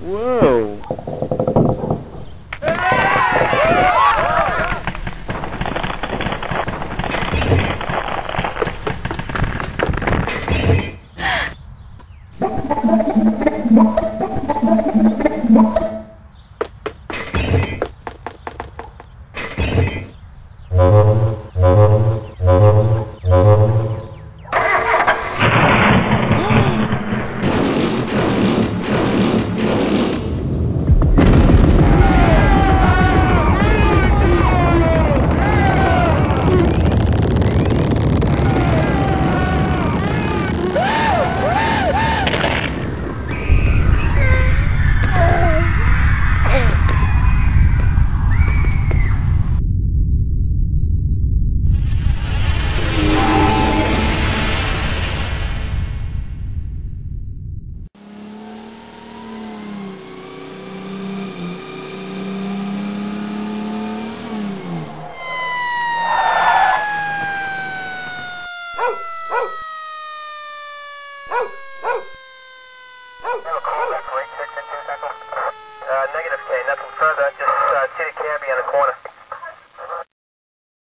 Whoa. Uh, negative K, nothing further. Just